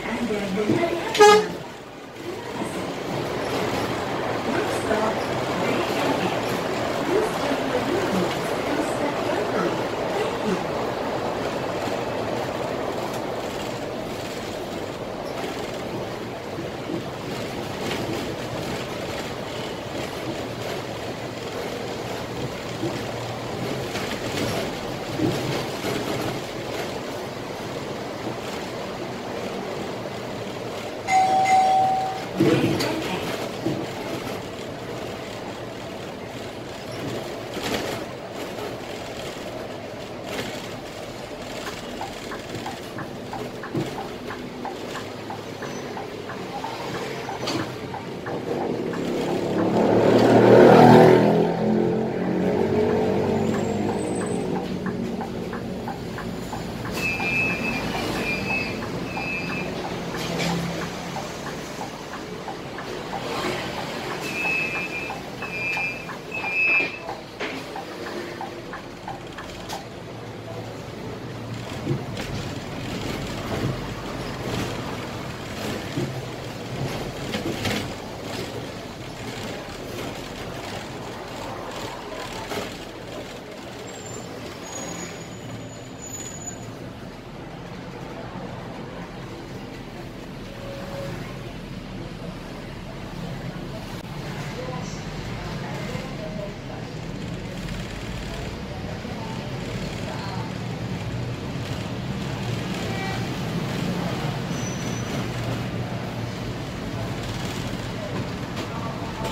barang bawaan Anda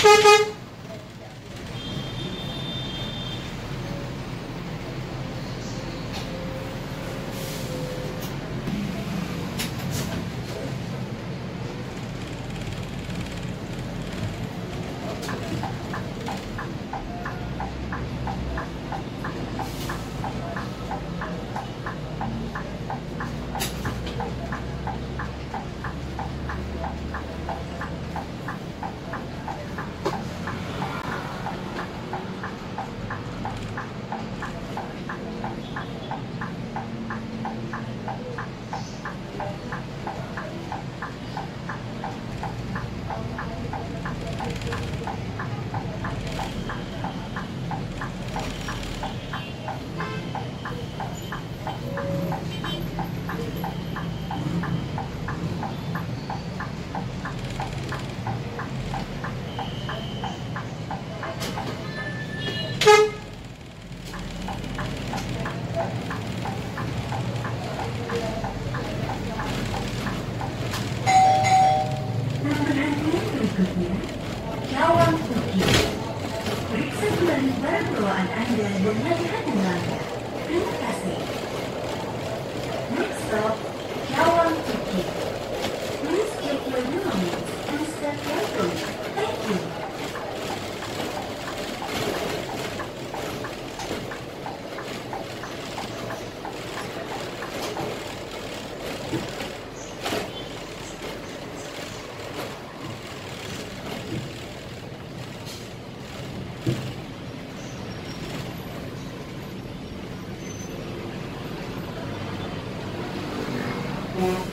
拜拜。Kembali barang bawaan Anda dan hati-hati melanggar. Terima kasih. Next stop, Cawang Bukit. Please check your belongings and step carefully. Yeah.